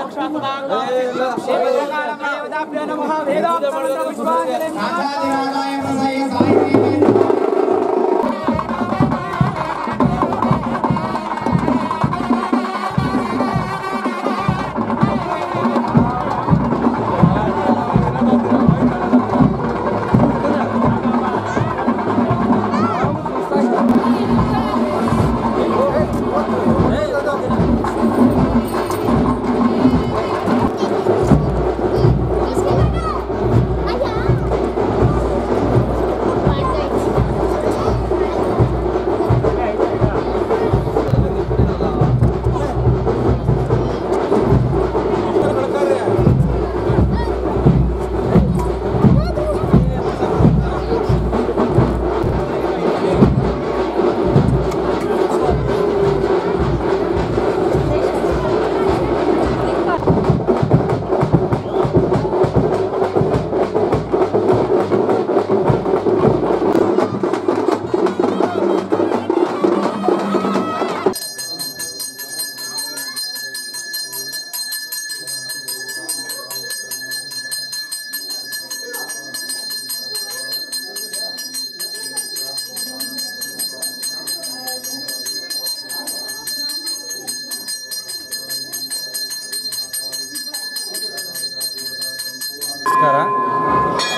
ನಮಸ್ಕಾರ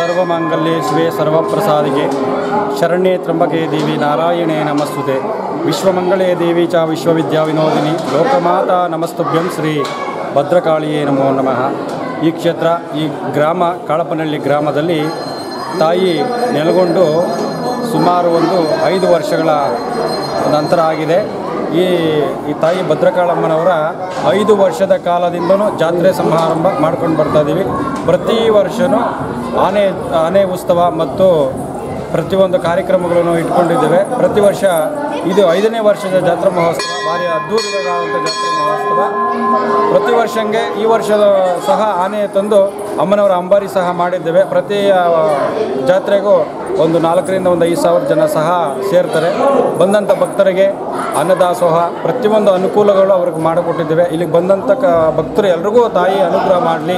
ಸರ್ವಮಾಂಗಲ್ಯೆ ಶಿವೆ ಸರ್ವಪ್ರಸಾದಿಗೆ. ಶರಣ್ಯೇ ತ್ರಂಬಕೆ ದೇವಿ ನಾರಾಯಣೇ ನಮಸ್ತುತೆ. ವಿಶ್ವಮಂಗಳೇ ದೇವಿ ಚ ವಿಶ್ವವಿದ್ಯಾ ವಿನೋದಿನಿ. ಲೋಕಮಾತಾ ನಮಸ್ತುಭ್ಯಂ ಶ್ರೀ ಭದ್ರಕಾಳಿಯೇ ನಮೋ ನಮಃ. ಈ ಕ್ಷೇತ್ರ, ಈ ಗ್ರಾಮ ಕಾಳಪನಹಳ್ಳಿ ಗ್ರಾಮದಲ್ಲಿ ತಾಯಿ ನೆಲೆಗೊಂಡು ಸುಮಾರು ಒಂದು ಐದು ವರ್ಷಗಳ ನಂತರ ಆಗಿದೆ. ಈ ಈ ತಾಯಿ ಭದ್ರಕಾಳಮ್ಮನವರ ಐದು ವರ್ಷದ ಕಾಲದಿಂದಲೂ ಜಾತ್ರೆ ಸಮಾರಂಭ ಮಾಡ್ಕೊಂಡು ಬರ್ತಾ ಇದ್ದೀವಿ. ಪ್ರತಿ ವರ್ಷವೂ ಆನೆ ಆನೆ ಉತ್ಸವ ಮತ್ತು ಪ್ರತಿಯೊಂದು ಕಾರ್ಯಕ್ರಮಗಳನ್ನು ಇಟ್ಕೊಂಡಿದ್ದೇವೆ. ಪ್ರತಿ ವರ್ಷ ಇದು ಐದನೇ ವರ್ಷದ ಜಾತ್ರಾ ಮಹೋತ್ಸವ, ಭಾರಿ ಅದ್ಭುತವಾದಂಥ ಜಾತ್ರಾ ಮಹೋತ್ಸವ. ಪ್ರತಿ ವರ್ಷಂಗೆ ಈ ವರ್ಷದ ಸಹ ಆನೆ ತಂದು ಅಮ್ಮನವರ ಅಂಬಾರಿ ಸಹ ಮಾಡಿದ್ದೇವೆ. ಪ್ರತಿ ಜಾತ್ರೆಗೂ ಒಂದು ನಾಲ್ಕರಿಂದ ಒಂದು ಐದು ಸಾವಿರ ಜನ ಸಹ ಸೇರ್ತಾರೆ. ಬಂದಂಥ ಭಕ್ತರಿಗೆ ಅನ್ನದಾಸೋಹ, ಪ್ರತಿಯೊಂದು ಅನುಕೂಲಗಳು ಅವ್ರಿಗೆ ಮಾಡಿಕೊಟ್ಟಿದ್ದೇವೆ. ಇಲ್ಲಿಗೆ ಬಂದಂಥ ಕ, ಭಕ್ತರು ಎಲ್ರಿಗೂ ತಾಯಿ ಅನುಗ್ರಹ ಮಾಡಲಿ,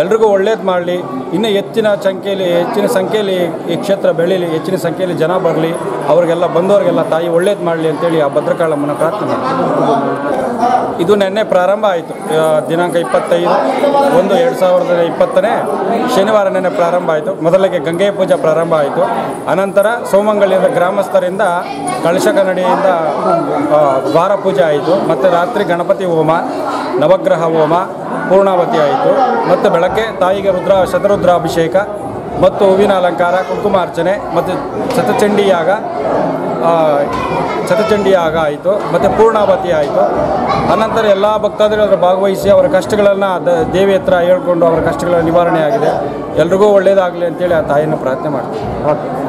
ಎಲ್ರಿಗೂ ಒಳ್ಳೇದು ಮಾಡಲಿ. ಇನ್ನೂ ಹೆಚ್ಚಿನ ಸಂಖ್ಯೆಯಲ್ಲಿ ಹೆಚ್ಚಿನ ಸಂಖ್ಯೆಯಲ್ಲಿ ಈ ಕ್ಷೇತ್ರ ಬೆಳೀಲಿ, ಹೆಚ್ಚಿನ ಸಂಖ್ಯೆಯಲ್ಲಿ ಜನ ಬರಲಿ. ಅವ್ರಿಗೆಲ್ಲ ಬಂದವರಿಗೆಲ್ಲ ತಾಯಿ ಒಳ್ಳೇದು ಮಾಡಲಿ ಅಂತೇಳಿ ಆ ಭದ್ರಕಾಳಮ್ಮನ ಪ್ರಾರ್ಥನೆ. ಇದು ನಿನ್ನೆ ಪ್ರಾರಂಭ ಆಯಿತು. ದಿನಾಂಕ ಇಪ್ಪತ್ತೈದು ಒಂದು ಎರಡು ಸಾವಿರದ ಇಪ್ಪತ್ತನೇ ಶನಿವಾರ ನಿನ್ನೆ ಪ್ರಾರಂಭ ಆಯಿತು. ಮೊದಲಿಗೆ ಗಂಗೆ ಪೂಜೆ ಪ್ರಾರಂಭ ಆಯಿತು. ಅನಂತರ ಸೋಮಂಗಲ್ಯದ ಗ್ರಾಮಸ್ಥರಿಂದ ಕಳಶ ಕನ್ನಡಿಯಿಂದ ದ್ವಾರ ಪೂಜೆ ಆಯಿತು. ಮತ್ತು ರಾತ್ರಿ ಗಣಪತಿ ಹೋಮ, ನವಗ್ರಹ ಹೋಮ ಪೂರ್ಣಾವತಿ ಆಯಿತು. ಮತ್ತು ಬೆಳಗ್ಗೆ ತಾಯಿಗೆ ರುದ್ರ, ಶತರುದ್ರಾಭಿಷೇಕ, ಮತ್ತು ಹೂವಿನ ಅಲಂಕಾರ, ಕುಂಕುಮಾರ್ಚನೆ, ಮತ್ತು ಶತಚಂಡಿ ಶತಚಂಡಿ ಯಾಗ ಆಯಿತು, ಮತ್ತು ಪೂರ್ಣಾವತಿ ಆಯಿತು. ಅನಂತರ ಎಲ್ಲ ಭಕ್ತಾದಿಗಳು ಅದರ ಭಾಗವಹಿಸಿ ಅವರ ಕಷ್ಟಗಳನ್ನು ದೇವಿ ಹತ್ರ ಹೇಳ್ಕೊಂಡು ಅವರ ಕಷ್ಟಗಳ ನಿವಾರಣೆ ಆಗಿದೆ. ಎಲ್ರಿಗೂ ಒಳ್ಳೆಯದಾಗಲಿ ಅಂತೇಳಿ ಆ ತಾಯಿಯನ್ನು ಪ್ರಾರ್ಥನೆ ಮಾಡ್ತೀವಿ ಮಂಜಣ್ಣ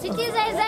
Se quiser,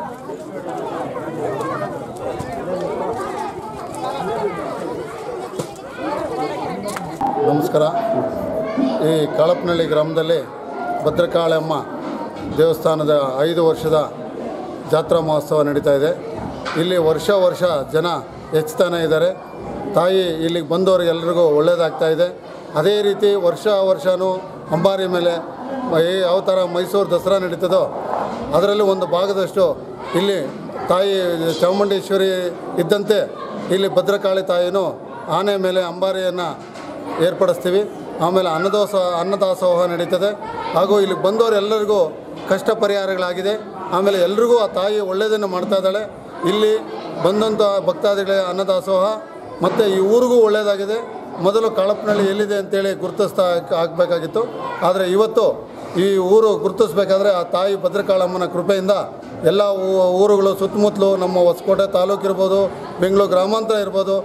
ನಮಸ್ಕಾರ. ಈ ಕಾಳಪ್ಪನಹಳ್ಳಿ ಗ್ರಾಮದಲ್ಲಿ ಭದ್ರಕಾಳಮ್ಮ ದೇವಸ್ಥಾನದ ಐದು ವರ್ಷದ ಜಾತ್ರಾ ಮಹೋತ್ಸವ ನಡೀತಾ ಇದೆ. ಇಲ್ಲಿ ವರ್ಷ ವರ್ಷ ಜನ ಹೆಚ್ಚುತ್ತಾನೆ ಇದ್ದಾರೆ. ತಾಯಿ ಇಲ್ಲಿಗೆ ಬಂದವರಿಗೆಲ್ಲರಿಗೂ ಒಳ್ಳೆಯದಾಗ್ತಾ ಇದೆ. ಅದೇ ರೀತಿ ವರ್ಷ ವರ್ಷವೂ ಅಂಬಾರಿ ಮೇಲೆ ಯಾವ ಥರ ಮೈಸೂರು ದಸರಾ ನಡೀತದೋ, ಅದರಲ್ಲಿ ಒಂದು ಭಾಗದಷ್ಟು ಇಲ್ಲಿ ತಾಯಿ ಚಾಮುಂಡೇಶ್ವರಿ ಇದ್ದಂತೆ ಇಲ್ಲಿ ಭದ್ರಕಾಳಿ ತಾಯಿನೂ ಆನೆ ಮೇಲೆ ಅಂಬಾರಿಯನ್ನು ಏರ್ಪಡಿಸ್ತೀವಿ. ಆಮೇಲೆ ಅನ್ನದೋಸ, ಅನ್ನದಾಸೋಹ ನಡೀತದೆ. ಹಾಗೂ ಇಲ್ಲಿ ಬಂದವರೆಲ್ಲರಿಗೂ ಕಷ್ಟ ಪರಿಹಾರಗಳಾಗಿದೆ. ಆಮೇಲೆ ಎಲ್ರಿಗೂ ಆ ತಾಯಿ ಒಳ್ಳೆಯದನ್ನು ಮಾಡ್ತಾ ಇದ್ದಾಳೆ. ಇಲ್ಲಿ ಬಂದಂಥ ಭಕ್ತಾದಿಗಳಿಗೆ ಅನ್ನದಾಸೋಹ. ಮತ್ತು ಈ ಊರಿಗೂ ಒಳ್ಳೆಯದಾಗಿದೆ ಮೊದಲು ಕಾಳಪ್ಪನಹಳ್ಳಿ ಎಲ್ಲಿದೆ ಅಂತೇಳಿ ಗುರುತಿಸ್ತಾ ಆಗಬೇಕಾಗಿತ್ತು. ಆದರೆ ಇವತ್ತು ಈ ಊರು ಗುರುತಿಸ್ಬೇಕಾದ್ರೆ ಆ ತಾಯಿ ಭದ್ರಕಾಳಮ್ಮನ ಕೃಪೆಯಿಂದ ಎಲ್ಲ ಊರುಗಳು, ಸುತ್ತಮುತ್ತಲು ನಮ್ಮ ಹೊಸಕೋಟೆ ತಾಲೂಕು ಇರ್ಬೋದು, ಬೆಂಗಳೂರು ಗ್ರಾಮಾಂತರ ಇರ್ಬೋದು,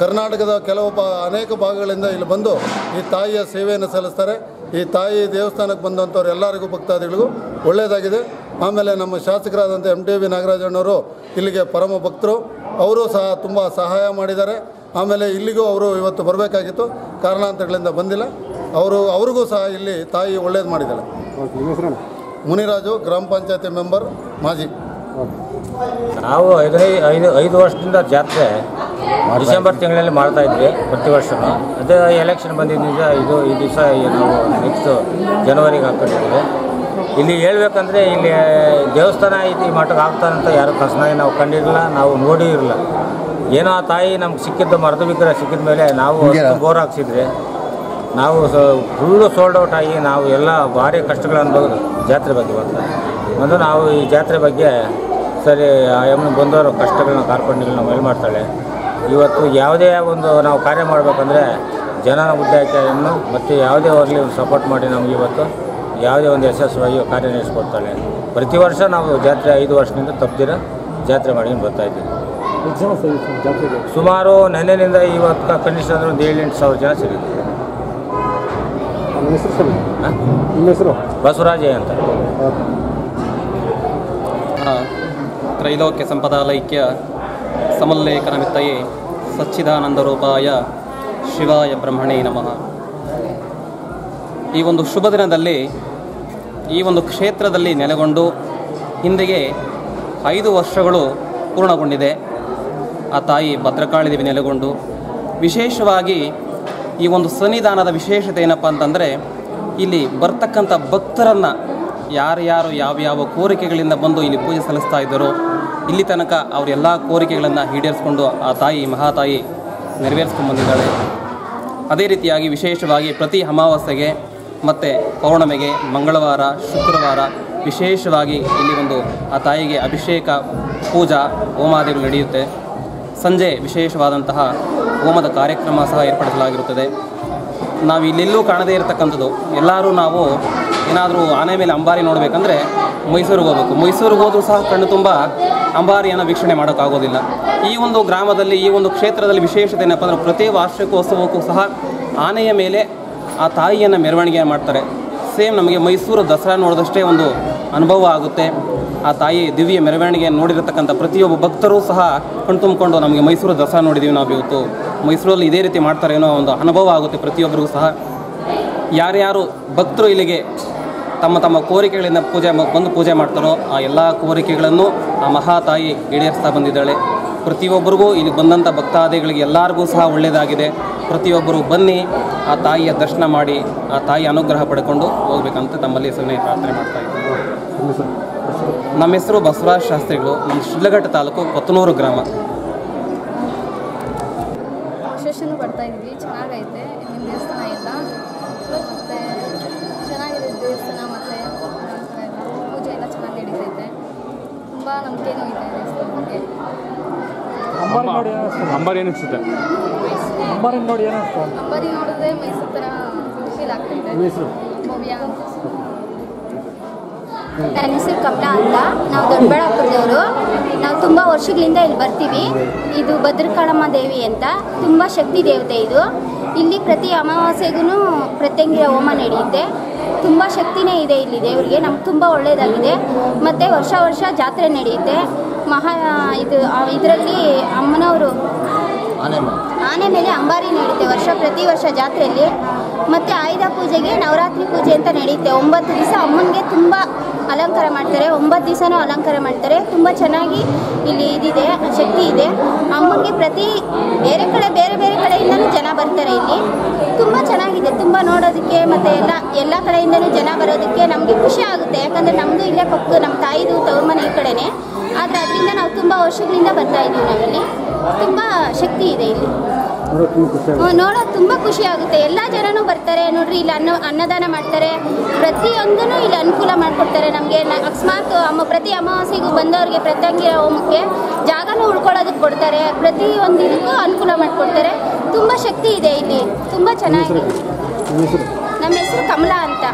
ಕರ್ನಾಟಕದ ಕೆಲವು ಅನೇಕ ಭಾಗಗಳಿಂದ ಇಲ್ಲಿ ಬಂದು ಈ ತಾಯಿಯ ಸೇವೆಯನ್ನು ಸಲ್ಲಿಸ್ತಾರೆ. ಈ ತಾಯಿ ದೇವಸ್ಥಾನಕ್ಕೆ ಬಂದಂಥವ್ರು ಎಲ್ಲರಿಗೂ ಭಕ್ತಾದಿಗಳಿಗೂ ಒಳ್ಳೆಯದಾಗಿದೆ. ಆಮೇಲೆ ನಮ್ಮ ಶಾಸಕರಾದಂಥ ಎಂ ಟಿ ವಿ ನಾಗರಾಜಣ್ಣವರು ಇಲ್ಲಿಗೆ ಪರಮ ಭಕ್ತರು. ಅವರು ಸಹ ತುಂಬ ಸಹಾಯ ಮಾಡಿದ್ದಾರೆ. ಆಮೇಲೆ ಇಲ್ಲಿಗೂ ಅವರು ಇವತ್ತು ಬರಬೇಕಾಗಿತ್ತು. ಕಾರಣಾಂತರಗಳಿಂದ ಬಂದಿಲ್ಲ. ಅವರು, ಅವ್ರಿಗೂ ಸಹ ಇಲ್ಲಿ ತಾಯಿ ಒಳ್ಳೇದು ಮಾಡಿದ್ದಾಳೆ. ಮುನಿರಾಜು ಗ್ರಾಮ ಪಂಚಾಯತಿ ಮೆಂಬರ್ ಮಾಜಿ. ನಾವು ಐದು ಐದು ಐದು ವರ್ಷದಿಂದ ಜಾತ್ರೆ ಡಿಸೆಂಬರ್ ತಿಂಗಳಲ್ಲಿ ಮಾಡ್ತಾ ಇದ್ವಿ ಪ್ರತಿ ವರ್ಷನೂ. ಅದೇ ಎಲೆಕ್ಷನ್ ಬಂದಿದ್ದ ಇದು ಈ ದಿವಸ ನಾವು ನೆಕ್ಸ್ಟ್ ಜನವರಿಗೆ ಹಾಕೊಂಡಿದ್ವಿ ಇಲ್ಲಿ ಹೇಳ್ಬೇಕಂದ್ರೆ ಇಲ್ಲಿ ದೇವಸ್ಥಾನ ಐತಿ ಈ ಮಠಕ್ಕೆ ಆಗ್ತಾನಂತ ಯಾರು ಕಸನಾಗಿ ನಾವು ಕಂಡಿರಲಿಲ್ಲ ನಾವು ನೋಡಿ ಇರಲಿಲ್ಲ ಏನೋ ಆ ತಾಯಿ ನಮ್ಗೆ ಸಿಕ್ಕಿದ್ದು ಮರದ ವಿಗ್ರಹ ಸಿಕ್ಕಿದ ಮೇಲೆ ನಾವು ಬೋರ್ ಹಾಕ್ಸಿದ್ರಿ ನಾವು ಫುಲ್ಲು ಸೋಲ್ಡ್ ಔಟ್ ಆಗಿ ನಾವು ಎಲ್ಲ ಭಾರಿ ಕಷ್ಟಗಳನ್ನು ಅನ್ಬೋದು ಜಾತ್ರೆ ಬಗ್ಗೆ ಬರ್ತಾ ಒಂದು ನಾವು ಈ ಜಾತ್ರೆ ಬಗ್ಗೆ ಸರಿ ಎಮ್ಮೆ ಬಂದವರು ಕಷ್ಟಗಳನ್ನ ಕಾರ್ಪಣ್ಯಗಳನ್ನ ನಾವು ಎಲ್ಲಿ ಮಾಡ್ತಾಳೆ. ಇವತ್ತು ಯಾವುದೇ ಒಂದು ನಾವು ಕಾರ್ಯ ಮಾಡಬೇಕಂದ್ರೆ ಜನನ ಹುದ್ದೆ ಮತ್ತು ಯಾವುದೇ ಒಂದು ಸಪೋರ್ಟ್ ಮಾಡಿ ನಮಗೆ ಇವತ್ತು ಯಾವುದೇ ಒಂದು ಯಶಸ್ವಿಯಾಗಿ ಕಾರ್ಯನಿರ್ವಹಿಸ್ಕೊಡ್ತಾಳೆ ಪ್ರತಿ ವರ್ಷ ನಾವು ಜಾತ್ರೆ ಐದು ವರ್ಷದಿಂದ ತಪ್ಪದಿರ ಜಾತ್ರೆ ಮಾಡ್ಕೊಂಡು ಬರ್ತಾ ಇದ್ದೀವಿ. ಸುಮಾರು ನೆನ್ನೆನಿಂದ ಇವತ್ತು ಕನಿಷ್ಠ ಅಂದ್ರೆ ಒಂದು ಏಳು ಎಂಟು ಸಾವಿರ ಜನ ಸಿಗುತ್ತೆ ಬಸವರಾಜಯ್ಯ ಅಂತ. ತ್ರೈಲೋಕ್ಯ ಸಂಪದಾಲೈಕ್ಯ ಸಮಲ್ಲೇಖನಮಿತ್ತಯೇ ಸಚ್ಚಿದಾನಂದರೂಪಾಯ ಶಿವಾಯ ಬ್ರಹ್ಮಣೇ ನಮಃ. ಈ ಒಂದು ಶುಭ ದಿನದಲ್ಲಿ ಈ ಒಂದು ಕ್ಷೇತ್ರದಲ್ಲಿ ನೆಲೆಗೊಂಡು ಹಿಂದೆಗೆ ಐದು ವರ್ಷಗಳು ಪೂರ್ಣಗೊಂಡಿದೆ. ಆ ತಾಯಿ ಭದ್ರಕಾಳಿ ದೇವಿ ನೆಲೆಗೊಂಡು ವಿಶೇಷವಾಗಿ ಈ ಒಂದು ಸನ್ನಿಧಾನದ ವಿಶೇಷತೆ ಏನಪ್ಪ ಅಂತಂದರೆ, ಇಲ್ಲಿ ಬರ್ತಕ್ಕಂಥ ಭಕ್ತರನ್ನು ಯಾರ್ಯಾರು ಯಾವ್ಯಾವ ಕೋರಿಕೆಗಳಿಂದ ಬಂದು ಇಲ್ಲಿ ಪೂಜೆ ಸಲ್ಲಿಸ್ತಾ ಇದ್ದರೋ, ಇಲ್ಲಿ ತನಕ ಅವರೆಲ್ಲ ಕೋರಿಕೆಗಳನ್ನು ಈಡೇರಿಸ್ಕೊಂಡು ಆ ತಾಯಿ, ಮಹಾತಾಯಿ ನೆರವೇರಿಸ್ಕೊಂಡು ಬಂದಿದ್ದಾಳೆ. ಅದೇ ರೀತಿಯಾಗಿ ವಿಶೇಷವಾಗಿ ಪ್ರತಿ ಅಮಾವಾಸ್ಯೆಗೆ ಮತ್ತು ಪೌರ್ಣಮೆಗೆ ಮಂಗಳವಾರ, ಶುಕ್ರವಾರ ವಿಶೇಷವಾಗಿ ಇಲ್ಲಿ ಒಂದು ಆ ತಾಯಿಗೆ ಅಭಿಷೇಕ, ಪೂಜಾ, ಹೋಮಾದಿಗಳು ನಡೆಯುತ್ತೆ. ಸಂಜೆ ವಿಶೇಷವಾದಂತಹ ಹೋಮದ ಕಾರ್ಯಕ್ರಮ ಸಹ ಏರ್ಪಡಿಸಲಾಗಿರುತ್ತದೆ. ನಾವು ಇಲ್ಲೆಲ್ಲೂ ಕಾಣದೇ ಇರತಕ್ಕಂಥದ್ದು. ಎಲ್ಲರೂ ನಾವು ಏನಾದರೂ ಆನೆ ಮೇಲೆ ಅಂಬಾರಿ ನೋಡಬೇಕಂದ್ರೆ ಮೈಸೂರಿಗೆ ಹೋಗಬೇಕು. ಮೈಸೂರಿಗೆ ಹೋದರೂ ಸಹ ಕಣ್ಣು ತುಂಬ ಅಂಬಾರಿಯನ್ನು ವೀಕ್ಷಣೆ ಮಾಡೋಕ್ಕಾಗೋದಿಲ್ಲ. ಈ ಒಂದು ಗ್ರಾಮದಲ್ಲಿ, ಈ ಒಂದು ಕ್ಷೇತ್ರದಲ್ಲಿ ವಿಶೇಷತೆ ಏನಪ್ಪ ಅಂದರೆ ಪ್ರತಿ ವಾರ್ಷಿಕೋತ್ಸವಕ್ಕೂ ಸಹ ಆನೆಯ ಮೇಲೆ ಆ ತಾಯಿಯನ್ನು ಮೆರವಣಿಗೆ ಮಾಡ್ತಾರೆ. ಸೇಮ್ ನಮಗೆ ಮೈಸೂರು ದಸರಾ ನೋಡಿದಷ್ಟೇ ಒಂದು ಅನುಭವ ಆಗುತ್ತೆ. ಆ ತಾಯಿ ದಿವ್ಯ ಮೆರವಣಿಗೆಯನ್ನು ನೋಡಿರತಕ್ಕಂಥ ಪ್ರತಿಯೊಬ್ಬ ಭಕ್ತರೂ ಸಹ ಕಣ್ತುಂಬಿಕೊಂಡು ನಮಗೆ ಮೈಸೂರು ದಸರಾ ನೋಡಿದ್ದೀವಿ ನಾವು ಇವತ್ತು ಮೈಸೂರಲ್ಲಿ ಇದೇ ರೀತಿ ಮಾಡ್ತಾರೆ ಅನ್ನೋ ಒಂದು ಅನುಭವ ಆಗುತ್ತೆ ಪ್ರತಿಯೊಬ್ಬರಿಗೂ ಸಹ. ಯಾರ್ಯಾರು ಭಕ್ತರು ಇಲ್ಲಿಗೆ ತಮ್ಮ ತಮ್ಮ ಕೋರಿಕೆಗಳಿಂದ ಪೂಜೆ ಬಂದು ಪೂಜೆ ಮಾಡ್ತಾರೋ ಆ ಎಲ್ಲ ಕೋರಿಕೆಗಳನ್ನು ಆ ಮಹಾತಾಯಿ ಈಡೇರಿಸ್ತಾ ಬಂದಿದ್ದಾಳೆ. ಪ್ರತಿಯೊಬ್ಬರಿಗೂ ಇಲ್ಲಿ ಬಂದಂಥ ಭಕ್ತಾದಿಗಳಿಗೆ ಎಲ್ಲರಿಗೂ ಸಹ ಒಳ್ಳೆಯದಾಗಿದೆ ಪ್ರತಿಯೊಬ್ಬರು ಬನ್ನಿ ಆ ತಾಯಿಯ ದರ್ಶನ ಮಾಡಿ ಆ ತಾಯಿ ಅನುಗ್ರಹ ಪಡ್ಕೊಂಡು ಹೋಗ್ಬೇಕಂತ ತಮ್ಮಲ್ಲಿ ಸನ್ನೆ ಪ್ರಾರ್ಥನೆ ಮಾಡ್ತಾ ಇದ್ದೀವಿ ನಮ್ಮ ಹೆಸರು ಬಸವರಾಜ್ ಶಾಸ್ತ್ರಿಗಳು. ನಮ್ಮ ಶಿಡ್ಲಘಟ್ಟ ತಾಲೂಕು ಕೊತ್ತನೂರು ಗ್ರಾಮ. ವಿಶೇಷನೂ ಬರ್ತಾ ಇದ್ವಿ ಚೆನ್ನಾಗೈತೆ ನಿಮ್ಮ ದೇವಸ್ಥಾನ ಎಲ್ಲ ಮತ್ತು ಚೆನ್ನಾಗಿದೆ ದೇವಸ್ಥಾನ ಮತ್ತು ಪೂಜೆ ಎಲ್ಲ ಚೆನ್ನಾಗಿ ನಡೀತೈತೆ. ತುಂಬ ನಂಬಿಕೆನೂ ಇದೆ ದೇವಸ್ಥಾನಕ್ಕೆ. ಬಗ್ಗೆ ಅಂಬಾರಿ ಏನು ಅನಿಸುತ್ತೆ. ಅಂಬಾರಿ ನೋಡಿ ಏನು ಅಂಬಾರಿ ನೋಡಿದ್ರೆ ಮೈಸೂರು ಥರ ಫೀಲ್ ಆಗ್ತೈತೆ. ಭವ್ಯ ಅಂತ. ನನ್ನ ಹೆಸರು ಕಮಲಾ ಅಂತ. ನಾವು ದೊಡ್ಡಬಳ್ಳಾಪುರದವರು. ನಾವು ತುಂಬ ವರ್ಷಗಳಿಂದ ಇಲ್ಲಿ ಬರ್ತೀವಿ. ಇದು ಭದ್ರಕಾಳಮ್ಮ ದೇವಿ ಅಂತ. ತುಂಬ ಶಕ್ತಿ ದೇವತೆ ಇದು. ಇಲ್ಲಿ ಪ್ರತಿ ಅಮಾವಾಸ್ಯೆಗೂ ಪ್ರತ್ಯಂಗಿರ ಹೋಮ ನಡೆಯುತ್ತೆ. ತುಂಬ ಶಕ್ತಿನೇ ಇದೆ ಇಲ್ಲಿ ದೇವರಿಗೆ. ನಮ್ಗೆ ತುಂಬ ಒಳ್ಳೆಯದಾಗಿದೆ ಮತ್ತು ವರ್ಷ ವರ್ಷ ಜಾತ್ರೆ ನಡೆಯುತ್ತೆ. ಮಹಾ, ಇದು ಇದರಲ್ಲಿ ಅಮ್ಮನವರು ಆನೆ ಮೇಲೆ. ಆನೆ ಮೇಲೆ ಅಂಬಾರಿ ನಡೆಯುತ್ತೆ. ವರ್ಷ ಪ್ರತಿ ವರ್ಷ ಜಾತ್ರೆಯಲ್ಲಿ. ಮತ್ತು ಆಯುಧ ಪೂಜೆಗೆ ನವರಾತ್ರಿ ಪೂಜೆ ಅಂತ ನಡೆಯುತ್ತೆ. ಒಂಬತ್ತು ದಿವಸ ಅಮ್ಮನಿಗೆ ತುಂಬ ಅಲಂಕಾರ ಮಾಡ್ತಾರೆ. ಒಂಬತ್ತು ದಿವಸನೂ ಅಲಂಕಾರ ಮಾಡ್ತಾರೆ. ತುಂಬ ಚೆನ್ನಾಗಿ ಇಲ್ಲಿ ಇದಿದೆ, ಶಕ್ತಿ ಇದೆ. ಅಮ್ಮನಿಗೆ ಪ್ರತಿ ಬೇರೆ ಕಡೆ, ಬೇರೆ ಬೇರೆ ಕಡೆಯಿಂದಲೂ ಜನ ಬರ್ತಾರೆ ಇಲ್ಲಿ. ತುಂಬ ಚೆನ್ನಾಗಿದೆ. ತುಂಬ ನೋಡೋದಕ್ಕೆ ಮತ್ತು ಎಲ್ಲ ಎಲ್ಲ ಕಡೆಯಿಂದಲೂ ಜನ ಬರೋದಕ್ಕೆ ನಮಗೆ ಖುಷಿ ಆಗುತ್ತೆ. ಯಾಕಂದರೆ ನಮ್ಮದು ಇಲ್ಲೇ ಪಕ್ಕ ನಮ್ಮ ತಾಯಿದು ತವ್ರ ಮನೆ ಈ ಕಡೆಯೇ ಆದರೆ ಅದರಿಂದ ನಾವು ತುಂಬ ವರ್ಷಗಳಿಂದ ಬರ್ತಾ ಇದ್ದೀವಿ ನಾವಿಲ್ಲಿ. ತುಂಬ ಶಕ್ತಿ ಇದೆ ಇಲ್ಲಿ. ನೋಡೋದು ತುಂಬ ಖುಷಿ ಆಗುತ್ತೆ. ಎಲ್ಲ ಜನನೂ ಬರ್ತಾರೆ ನೋಡ್ರಿ ಇಲ್ಲಿ ಅನ್ನ ಅನ್ನದಾನ ಮಾಡ್ತಾರೆ. ಪ್ರತಿಯೊಂದನ್ನು ಇಲ್ಲಿ ಅನುಕೂಲ ಮಾಡಿಕೊಡ್ತಾರೆ ನಮಗೆ. ಅಕಸ್ಮಾತ್ ಅಮ್ಮ ಪ್ರತಿ ಅಮಾವಾಸ್ಯೆಗೂ ಬಂದವರಿಗೆ ಪ್ರತ್ಯಂಗಿರ ಹೋಮಕ್ಕೆ ಜಾಗನೂ ಉಳ್ಕೊಳ್ಳೋದಕ್ಕೆ ಕೊಡ್ತಾರೆ. ಪ್ರತಿಯೊಂದಿಗೂ ಇದಕ್ಕೂ ಅನುಕೂಲ ಮಾಡಿಕೊಡ್ತಾರೆ. ತುಂಬ ಶಕ್ತಿ ಇದೆ ಇಲ್ಲಿ. ತುಂಬ ಚೆನ್ನಾಗಿದೆ. ನಮ್ಮ ಹೆಸರು? ಕಮಲಾ ಅಂತ.